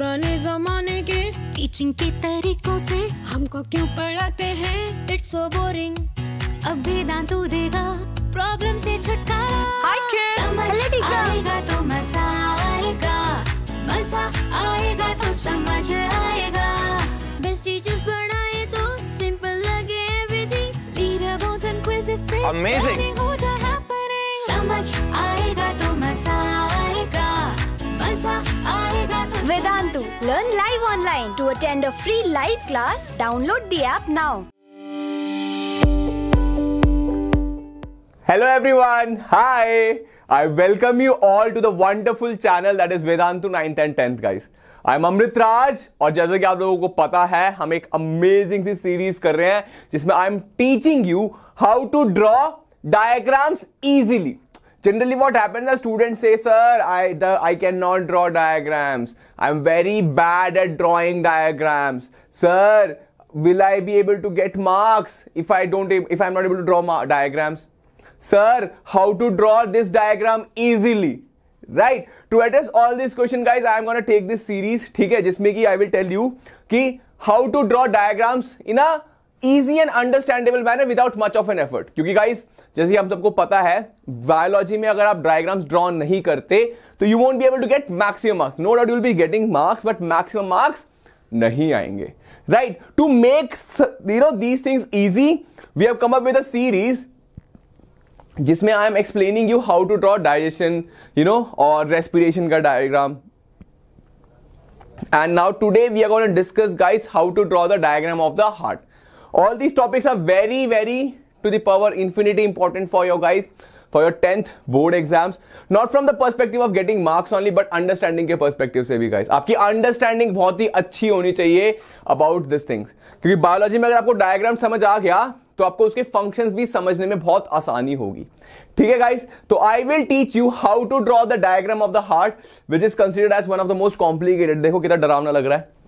पुराने जमाने के टीचिंग के तरीकों से हमको क्यों पढ़ाते हैं इट्स सो बोरिंग अब वेदांतु देगा प्रॉब्लम से छुटकारा Hi, kids. समझ Hello, teacher. आएगा तो मज़ा आएगा मज़ा आएगा तो समझ आएगा बेस्ट टीचर्स पढ़ाए तो सिंपल लगे एवरीथिंग लीडरबोर्ड्स एंड क्विज़ेस से Amazing. Online. To attend a free live class, download the app now. Hello everyone. Hi. I welcome you all to the wonderful channel that is Vedantu 9th and 10th guys. I'm Amrit Raj और जैसे कि आप लोगों को पता है हम एक अमेजिंग सी सीरीज़ कर रहे हैं जिसमें I am teaching you how to draw diagrams easily generally what happens the students say sir i the, i cannot draw diagrams. I'm very bad at drawing diagrams. Sir will i be able to get marks if i don't if i'm not able to draw ma- diagrams? Sir how to draw this diagram easily. Right? To address all these questions guys i am going to take this series Okay? hai jisme i will tell you ki how to draw diagrams in a easy and understandable manner without much of an effort. क्योंकि guys, जैसे हम सबको पता है biology में अगर आप diagrams draw नहीं करते तो you won't be able to get maximum marks no doubt you will be getting marks but maximum marks नहीं आएँगे. Right to make you know these things easy we have come up with a series जिसमें I am explaining you how to draw digestion you know और respiration का diagram and now today are going to discuss, guys, how to draw the diagram of the heart. All these topics are very very to the power infinity important for your guys for your 10th board exams not from the perspective of getting marks only but understanding के perspective से भी guys आपकी understanding बहुत ही अच्छी होनी चाहिए about this things क्योंकि biology में अगर आपको diagram समझ आ गया तो आपको उसके फ़ंक्शंस भी समझने में बहुत आसानी होगी ठीक है गाइस तो I will teach you how to draw the diagram of the heart which is considered as one of the most complicated देखो कितना डरावना लग रहा है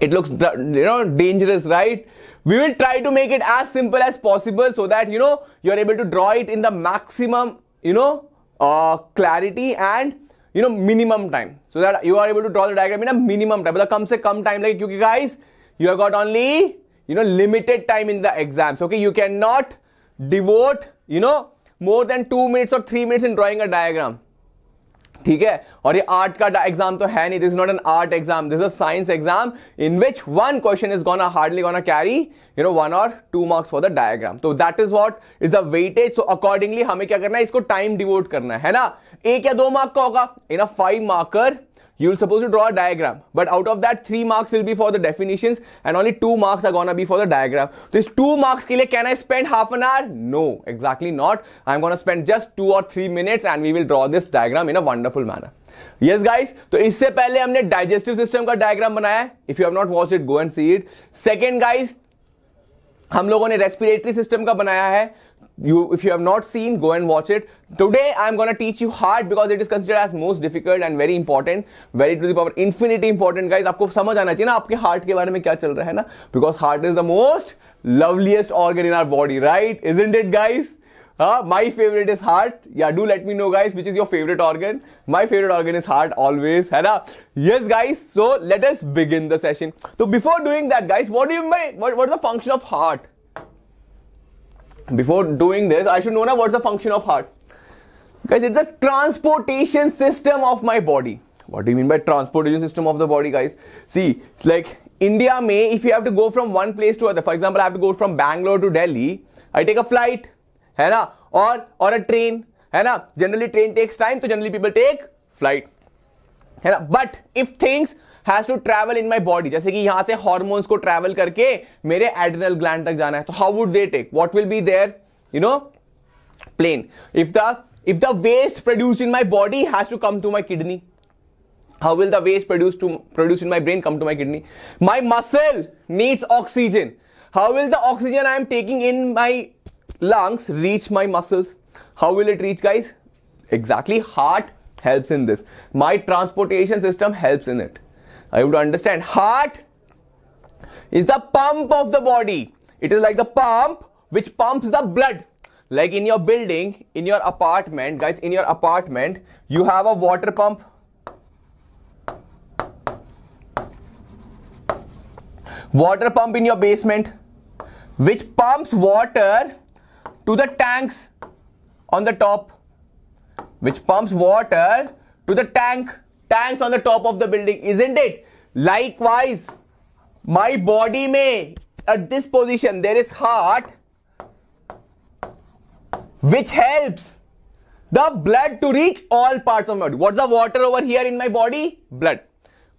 it looks you know dangerous right? We will try to make it as simple as possible so that you know you're able to draw it in the maximum you know uh, clarity and you know minimum time. So that you are able to draw the diagram in a minimum time. But come, say come time like you guys you have got only you know limited time in the exams okay you cannot devote you know more than 2 minutes or 3 minutes in drawing a diagram. ठीक है? और ये art का exam तो है नहीं this not an art exam this is science exam in which one question is gonna hardly gonna carry you know one और two marks for the diagram तो that is what is the weightage so accordingly हमें क्या करना है? इसको time devote करना है ना? एक या दो मार्क का होगा। In a five marker you will supposed to draw a diagram but out of that three marks will be for the definitions and only two marks are gonna be for the diagram this two marks ke liye can i spend half an hour no exactly not i'm gonna spend just two or three minutes and we will draw this diagram in a wonderful manner yes guys तो इससे पहले हमने digestive system का diagram बनाया है if you have not watched it go and see it second guys हम लोगों ने रेस्पिरेटरी सिस्टम का बनाया है you if you have not seen go and watch it today i'm going to teach you hard because it is considered as most difficult and very important very to the power infinity important guys आपको समझ आना चाहिए ना आपके heart के बारे में क्या चल रहा है ना because heart is the most loveliest organ in our body right isn't it guys uh, my favorite is heart yeah do let me know guys which is your favorite organ my favorite organ is heart always है ना yes guys so let us begin the session so before doing that guys what do you mean what, what is the function of heart before doing this, I should know now what's the function of heart. Guys, it's a transportation system of my body. What do you mean by transportation system of the body, guys? See, like India may, if you have to go from one place to other, for example, I have to go from Bangalore to Delhi, I take a flight, है ना, or or a train, है ना. Generally, train takes time, so generally people take flight, है ना. But if things has to travel in my body जैसे कि यहां से हॉर्मोन्स को ट्रैवल करके मेरे एड्रिनल ग्लैंड तक जाना है तो how would they take what will be there you know plane if the if the waste produce in my body has to come to my kidney how will the waste produced to produce in my brain come to my kidney my muscle needs oxygen how will the oxygen i am taking in my lungs reach my muscles how will it reach guys exactly heart helps in this my transportation system helps in it I have to understand heart is the pump of the body. It is like the pump which pumps the blood. Like in your building, in your apartment, guys, in your apartment, you have a water pump. water pump in your basement which pumps water to the tanks on the top which pumps water to the tank tanks on the top of the building isn't it? Likewise my body may at this position there is heart which helps the blood to reach all parts of my body. What's the water over here in my body? Blood.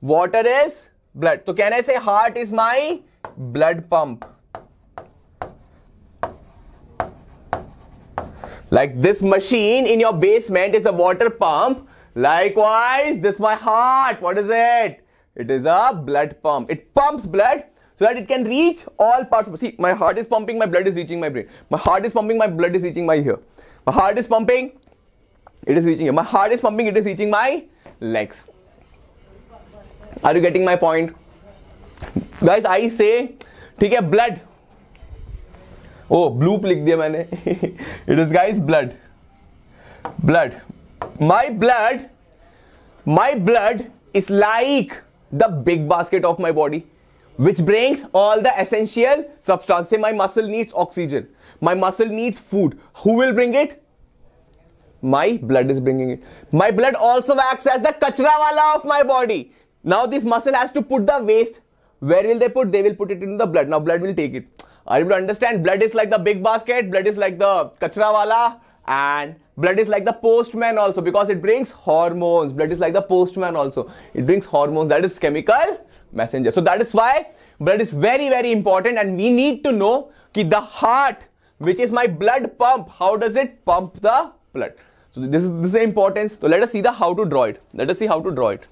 Water is blood. So can i say heart is my blood pump? Like this machine in your basement is a water pump likewise this my heart what is it it is a blood pump it pumps blood so that it can reach all parts of see my heart is pumping my blood is reaching my brain my heart is pumping my blood is reaching my here my heart is pumping it is reaching here my heart is pumping it is reaching my legs are you getting my point guys i say ठीक है blood ओ bloop लिख दिया मैंने it is guys blood blood my blood my blood is like the big basket of my body which brings all the essential substance say my muscle needs oxygen. My muscle needs food. Who will bring it? My blood is bringing it. My blood also acts as the kachra wala of my body. Now this muscle has to put the waste. Where will they put? They will put it in the blood. Now blood will take it. Are you able to understand blood is like the big basket blood is like the kachra wala and blood is like the postman also because it brings hormones. Blood is like the postman also. It brings hormones. That is chemical messenger. So that is why blood is very, very important and we need to know ki the heart, which is my blood pump, how does it pump the blood? So this is, this is importance. So let us see the how to draw it. Let us see how to draw it.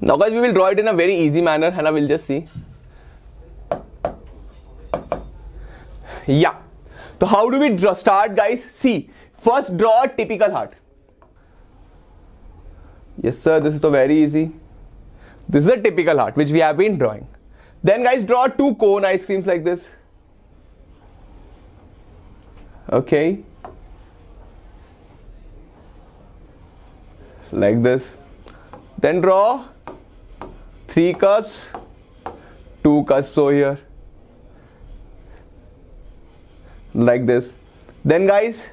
Now guys, we will draw it in a very easy manner and I will just see. Yeah. So how do we start guys? See, first draw a typical heart. Yes sir, this is so very easy. This is a typical heart which we have been drawing. Then guys draw two cone ice creams like this. Okay. Like this. Then draw three cups, two cups over here. Like this. Then guys,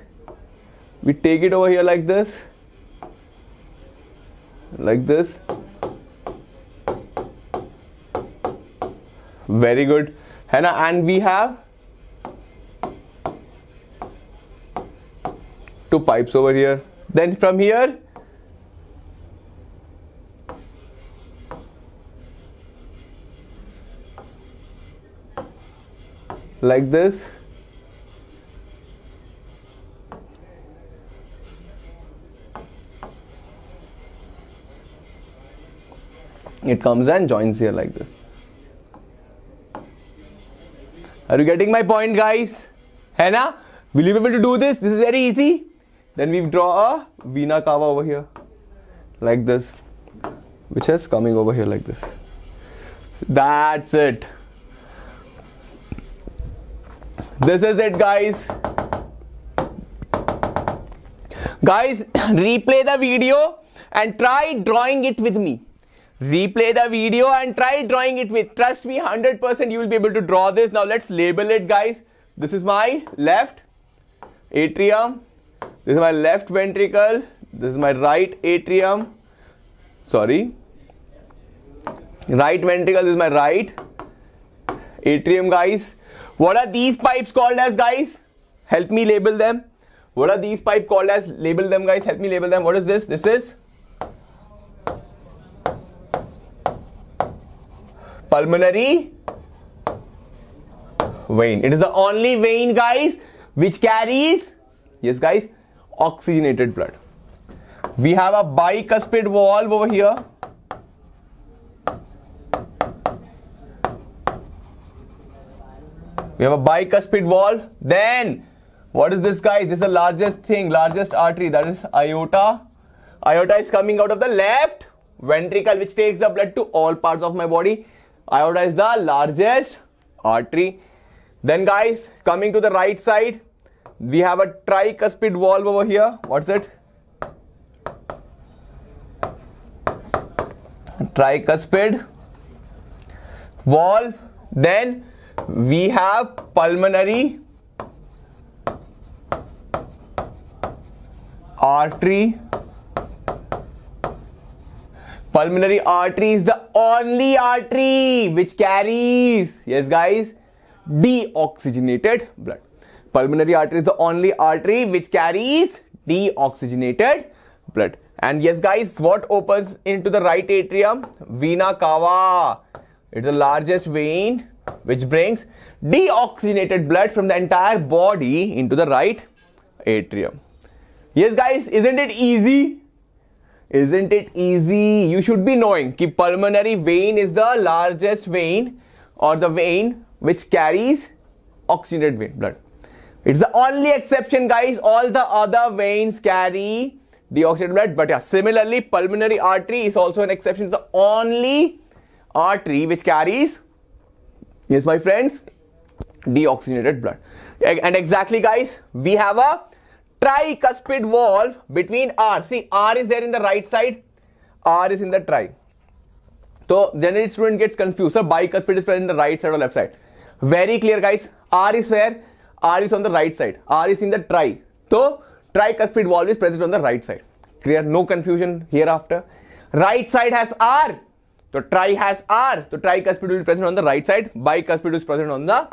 we take it over here like this. Like this. very good ना and we have two pipes over here then from here like this it comes and joins here like this Are you getting my point, guys? Hannah, will you be able to do this? This is very easy. Then we draw a Vena Cava over here, like this, which is coming over here like this. That's it. This is it, guys. Guys, replay the video and try drawing it with me replay the video and try drawing it with. Trust me 100% you will be able to draw this. Now let's label it guys. This is my left atrium. This is my left ventricle. This is my right atrium. Sorry. Right ventricle this is my right atrium guys. What are these pipes called as guys? Help me label them. What are these pipe called as? Label them guys. Help me label them. What is this? This is pulmonary vein. It is the only vein, guys, which carries, yes, guys, oxygenated blood. We have a bicuspid valve over here. We have a bicuspid valve. Then, what is this, guys? This is the largest thing, largest artery. That is aorta. Aorta is coming out of the left ventricle, which takes the blood to all parts of my body. Aorta is the largest artery. Then guys, coming to the right side, we have a tricuspid valve over here. What's it? Tricuspid valve then we have pulmonary artery pulmonary artery is the only artery which carries yes guys deoxygenated blood. Pulmonary artery is the only artery which carries deoxygenated blood. And yes guys what opens into the right atrium? Vena cava. It's the largest vein which brings deoxygenated blood from the entire body into the right atrium. Yes guys isn't it easy isn't it easy? You should be knowing that pulmonary vein is the largest vein or the vein which carries oxygenated blood. It's the only exception, guys. All the other veins carry deoxygenated blood. But yeah, similarly, pulmonary artery is also an exception. It's the only artery which carries, yes, my friends, deoxygenated blood. And exactly, guys, we have a tricuspid valve between R. See, R is there in the right side, R is in the tri. So generally student gets confused. So bicuspid is present in the right side or left side. Very clear guys. R is where? R is on the right side. R is in the tri. So tricuspid valve is present on the right side. Clear? No confusion hereafter. Right side has R. So tri has R. So tricuspid be present on the right side. Bicuspid is present on the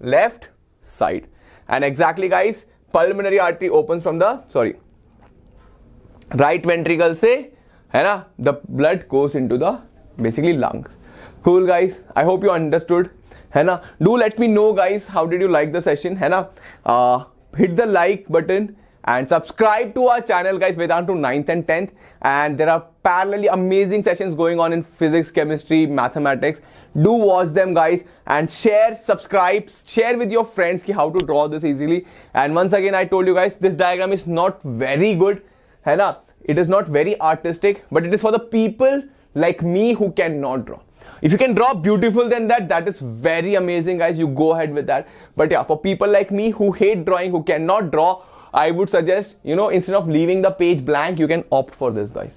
left side. And exactly guys, pulmonary artery open from the sorry right ventricle से, है ना the blood goes in to the basically lungs cool guys I hope you understood है ना. Do let me know guys how did you like the session है ना. Hit the like button and subscribe to our channel guys. Vedantu 9th and 10th and there are parallelly amazing sessions going on in physics chemistry mathematics. Do watch them guys. And share subscribe share with your friends ki how to draw this easily. And once again i told you guys this diagram is not very good. Hai na? It is not very artistic but it is for the people like me who cannot draw. If you can draw beautiful than that that is very amazing guys. You go ahead with that. But yeah for people like me who hate drawing who cannot draw I would suggest, you know, instead of leaving the page blank, you can opt for this, guys.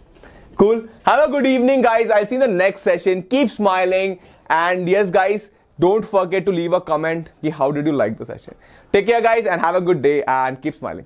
Cool. Have a good evening, guys. I'll see you in the next session. Keep smiling. And yes, guys, don't forget to leave a comment. How did you like the session? Take care, guys, and have a good day and keep smiling.